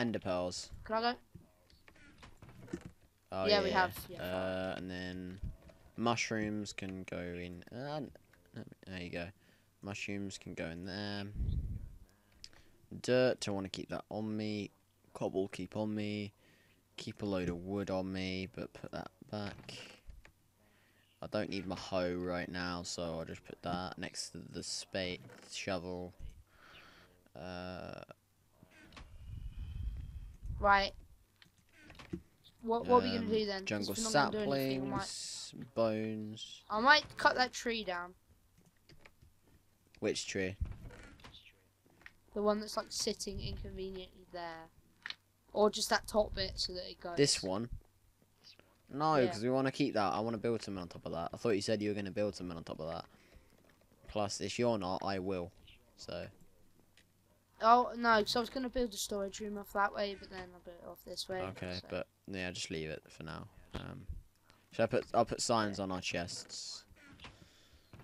Ender pearls? Can I go? Oh Yeah, we have, yeah. Uh, and then mushrooms can go in. Uh, there you go. Mushrooms can go in there. Dirt, I want to keep that on me. Cobble, keep on me. Keep a load of wood on me, but put that back. I don't need my hoe right now, so I'll just put that next to the spade shovel. Uh, Right. What what are we um, gonna do then? Jungle if we're not gonna do anything, we might- saplings, bones. I might cut that tree down. Which tree? The one that's like sitting inconveniently there. Or just that top bit so that it goes. This one? No, Yeah. because we want to keep that. I want to build something on top of that. I thought you said you were going to build something on top of that. Plus, if you're not, I will. So, Oh no, because I was gonna build a storage room off that way, but then I built it off this way. okay, so- but yeah, just leave it for now. Um, should I put? I'll put signs on our chests.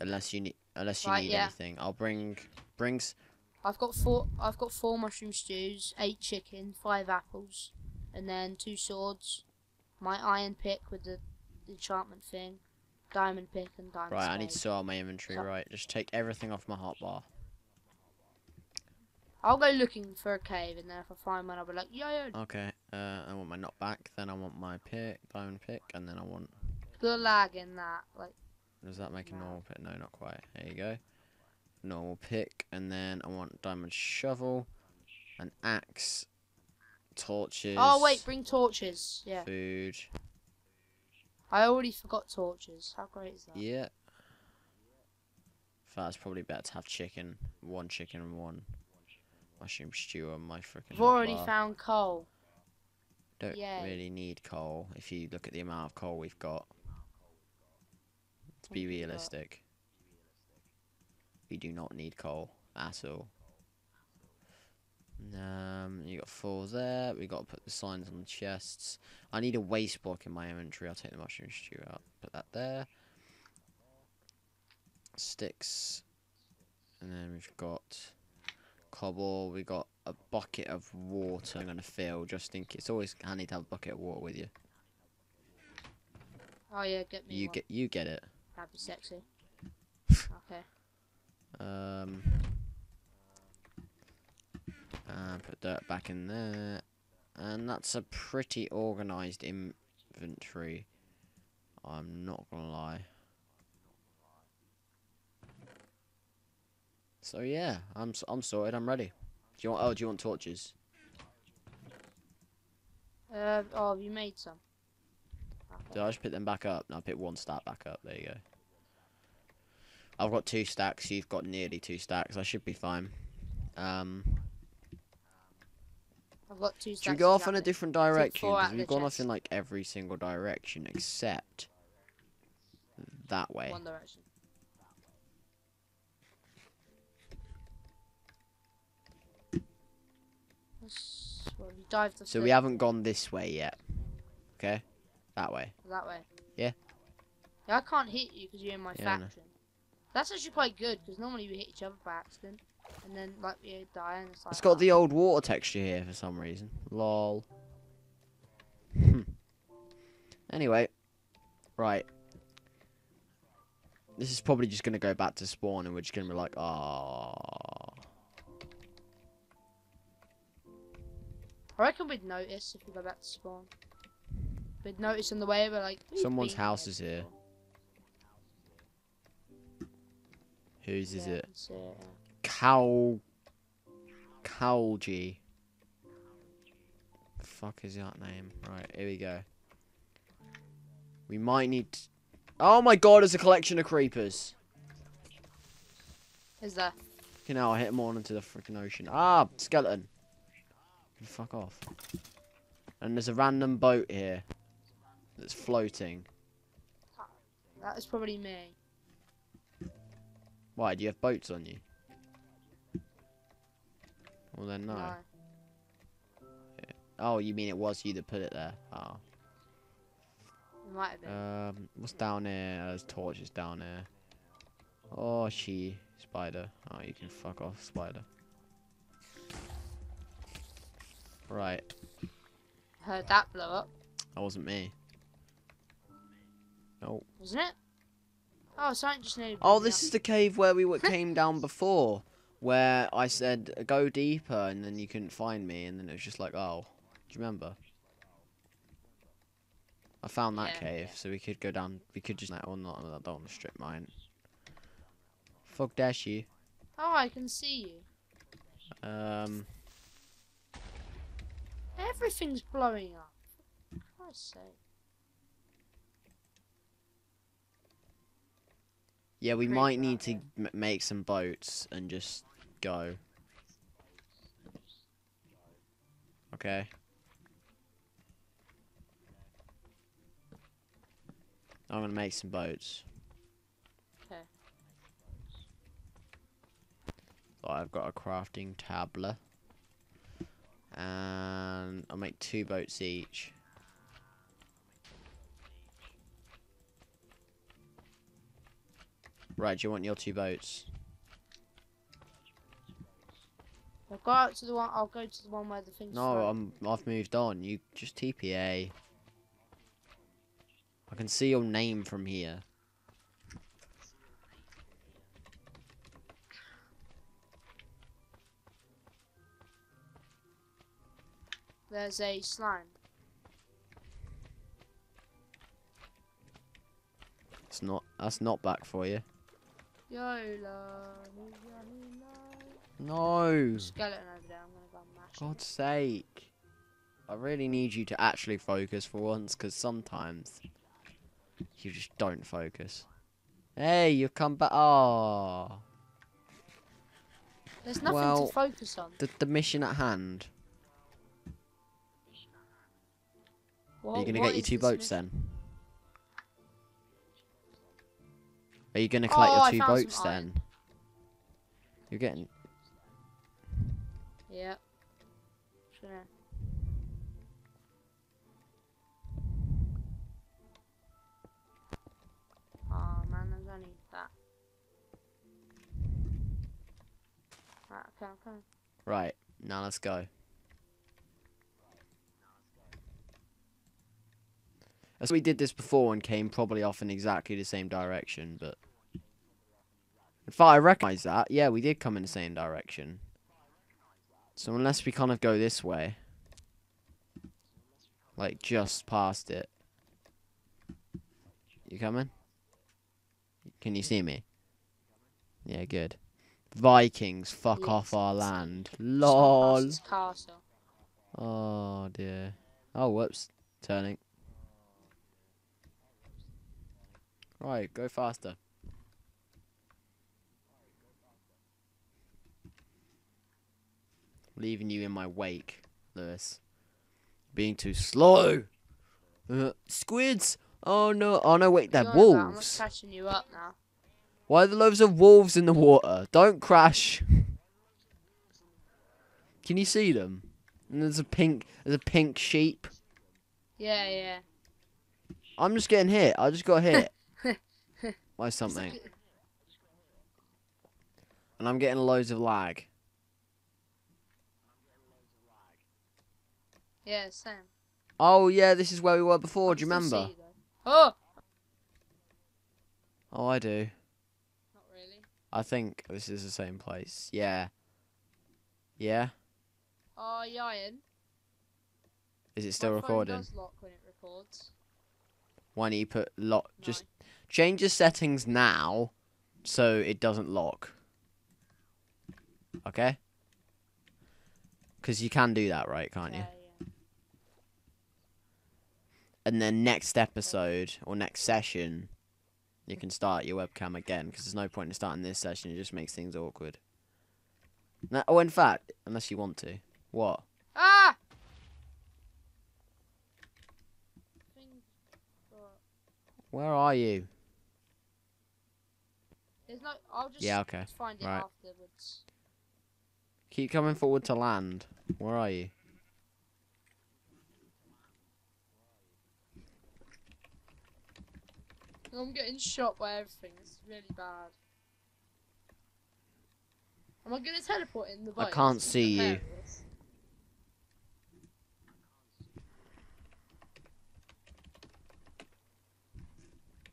Unless you need, unless you Right, need yeah. anything, I'll bring brings. I've got four. I've got four mushroom stews, eight chicken, five apples, and then two swords. My iron pick with the enchantment thing, diamond pick and diamond. Right, I need to sort out my inventory. So- Right, just take everything off my hotbar. I'll go looking for a cave, and then if I find one, I'll be like, yo, yo, Okay, uh, I want my knockback. Then I want my pick, diamond pick, and then I want the lag in that. Like, Does that make a normal pick? No, not quite. There you go. Normal pick, and then I want diamond shovel, an axe, torches. oh wait, bring torches. Yeah, Food. I already forgot torches. How great is that? Yeah. That's probably better to have chicken, one chicken and one mushroom stew on my freaking. I've already hotbar. found coal. Don't Yay. really need coal if you look at the amount of coal we've got. To be What have we got? realistic, we do not need coal at all. Um, you got four there. We got to put the signs on the chests. I need a waste block in my inventory. I'll take the mushroom stew out. Put that there. Sticks, and then we've got cobble. We got a bucket of water. I'm gonna fill just in case. It's always handy to have a bucket of water with you. Oh yeah, get me You one. get you get it. That'd be sexy. okay. Um, and put dirt back in there, and that's a pretty organised inventory. I'm not gonna lie. So yeah, I'm I'm sorted. I'm ready. Do you want? Oh, do you want torches? Uh, oh, you made some? Did I just pick them back up? No, I picked one stack back up. There you go. I've got two stacks. You've got nearly two stacks. I should be fine. Um, I've got two. should we go of off in a different direction? Because we've gone off in like every single direction except that way. One direction. Let's- Well, you dived off So the- we haven't gone this way yet. Okay, that way. that way. Yeah. Yeah, I can't hit you because you're in my Yeah, faction. That's actually quite good because normally we hit each other by accident, and then like we die and it's like. It's got ah. the old water texture here for some reason. Lol. Hmm. anyway, right. This is probably just gonna go back to spawn, and we're just gonna be like, ah. I reckon we'd notice if we go back to spawn. We'd notice on the way, we're like. "We've Someone's house is here. Whose is Yeah, it? it. Cow. Cowgy. Fuck is that name? Right, here we go. We might need. Oh my god, there's a collection of creepers. Is there? Fucking hell, I hit them all into the freaking ocean. Ah, skeleton. Fuck off. And there's a random boat here that's floating. That is probably me. Why, do you have boats on you? Well then, no. Oh, you mean it was you that put it there? Oh. It might have been. Um, what's down here? There's torches down here. Oh, she. Spider. Oh, you can fuck off, spider. Right. Heard that blow up, That wasn't me. Oh. wasn't it? Oh, something just needed. Oh, this is the cave where we came down before. Where I said, go deeper, and then you couldn't find me, and then it was just like, oh. Do you remember? I found that Yeah, cave, yeah. so we could go down. We could just. Or not, I don't want to strip mine. Fuck dash you. Oh, I can see you. Um. Everything's blowing up. For Christ's sake. Yeah, we might need to m- make some boats and just go. Okay. I'm gonna make some boats. Okay. So I've got a crafting tablet. And I'll make two boats each. Right, do you want your two boats? I'll go out to the one. I'll go to the one where the thing's. No. I'm. I've moved on. You just TPA. I can see your name from here. There's a slime. It's not. That's not back for you. YOLO. No. Skeleton over there. I'm gonna go and mash. it. God's sake. I really need you to actually focus for once, because sometimes you just don't focus. Hey, you've come back. Oh, ah. There's nothing well, to focus on. the the mission at hand. What, Are you gonna get your two boats then? Are you gonna collect Oh, your two boats then? You're getting. Yeah. Gonna- Oh man, there's only that. Right, okay, okay. Right, now let's go. As we did this before and came probably off in exactly the same direction, but. In fact, I recognise that. Yeah, we did come in the same direction. So unless we kind of go this way. Like, just past it. You coming? Can you see me? Yeah, good. Vikings, fuck off our land. LOL. Oh dear. Oh, whoops. Turning. Right, go faster. Leaving you in my wake, Lewis. Being too slow. Uh, squids. Oh no. Oh no. Wait, they're about- I'm wolves. catching you up now. Why are there loads of wolves in the water? Don't crash. Can you see them? And there's a pink. There's a pink sheep. Yeah, yeah. I'm just getting hit. I just got hit by something, and I'm getting loads of lag. Yeah, same. Oh yeah, this is where we were before. Do you remember? you. Oh, Oh, I do. not really. I think this is the same place. Yeah. Yeah. Oh, Ieuan. Is it still my recording? does lock when it records. Why don't you put lock? No. Just change the settings now, so it doesn't lock. Okay. Because you can do that, right? Can't you? yeah, yeah. and then next episode or next session, you can start your webcam again because there's no point in starting this session. It just makes things awkward. No, oh, in fact, unless you want to. What? Ah! Where are you? There's no. I'll just yeah, okay. find it right. afterwards. Keep coming forward to land. Where are you? I'm getting shot by everything. It's really bad. Am I gonna teleport in the boat? I can't see you.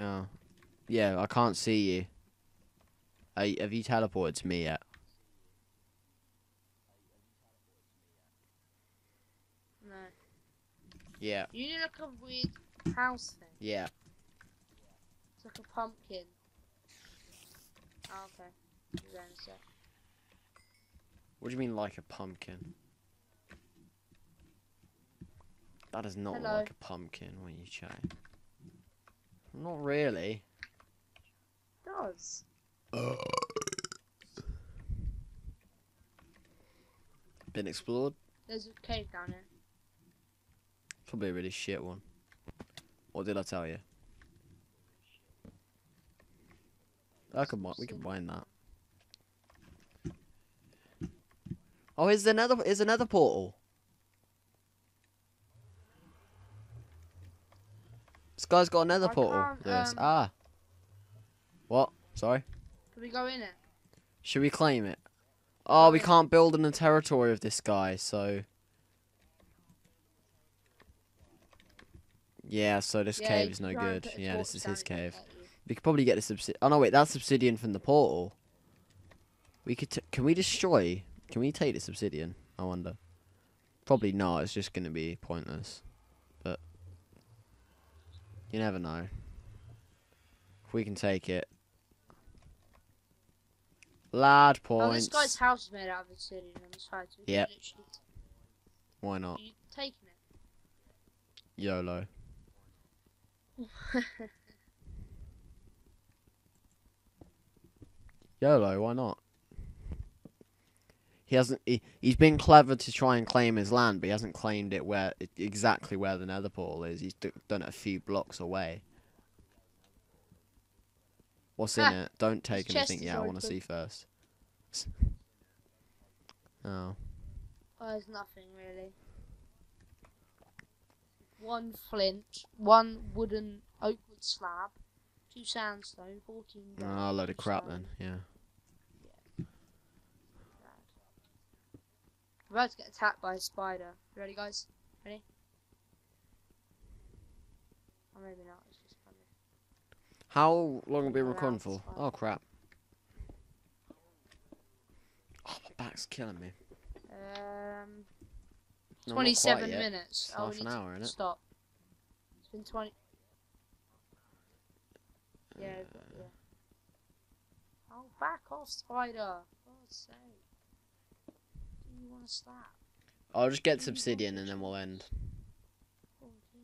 Oh. Yeah, I can't see you. Have you teleported to me yet? No. Yeah. You need like a weird house thing. Yeah. It's like a pumpkin. Oh, okay. What do you mean like a pumpkin? That is not Hello. like a pumpkin when you chat. Not really. It does. Been explored? There's a cave down here. Probably a really shit one. What did I tell you? I could, we can mine that. Oh, is another. Here's another portal. This guy's got another I portal. can't, um, Ah. What? Sorry. Can we go in it? Should we claim it? Oh, we can't build in the territory of this guy, so. Yeah, so this Yeah, cave is no good. Yeah, this is his cave. We could probably get the obsidian. Oh no, wait, that's obsidian from the portal. We could. T- can we destroy? Can we take this obsidian? I wonder. Probably not. It's just going to be pointless. But you never know. If we can take it, lad Oh, this guy's house is made out of obsidian on the side. So Yep. Why not? You taking it? YOLO. YOLO, why not? He hasn't. He, he's been clever to try and claim his land, but he hasn't claimed it where exactly where the Nether portal is. He's d- done it a few blocks away. What's in Ah, it? Don't take anything yet. I want to see first. Oh, Oh, there's nothing really. One flint, one wooden oak wood slab, two sandstone, fourteen. oh, a load of crap stone. then. Yeah. We're about to get attacked by a spider. You ready, guys? Ready? Or maybe not. It's just funny. How long have we been recording for? Oh crap. Oh, my back's killing me. Um, No, twenty-seven minutes. It's oh, half an hour, innit? Stop. It's been twenty. Yeah, but- yeah. Oh, back off, spider! God's sake. Do you want to slap? I'll just get this obsidian and then we'll end. Oh, dear.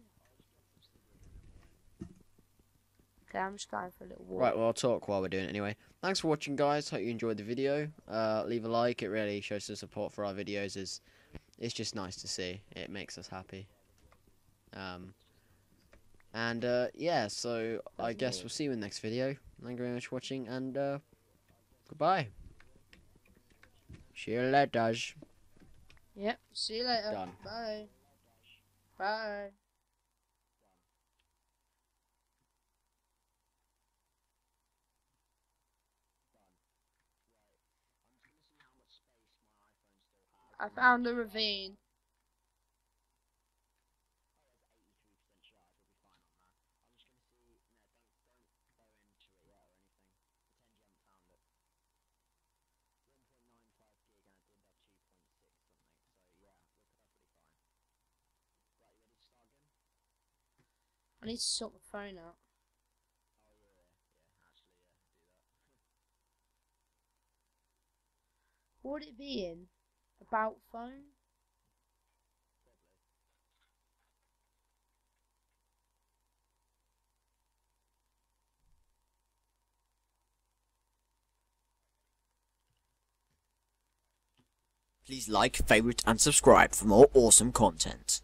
Okay, I'm just going for a little walk. Right, well, I'll talk while we're doing it anyway. Thanks for watching, guys. Hope you enjoyed the video. Uh, leave a like. It really shows the support for our videos. Is It's just nice to see. It makes us happy. Um, and, uh, yeah, so I guess we'll see you in the next video. Thank you very much for watching, and, uh, goodbye. See you later. Yep. See you later. Done. Bye. Bye. I found a ravine. I need to sort my phone out. What would it be in? About phone? Please like, favorite, and subscribe for more awesome content.